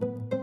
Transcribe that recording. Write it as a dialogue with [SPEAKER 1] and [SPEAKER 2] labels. [SPEAKER 1] you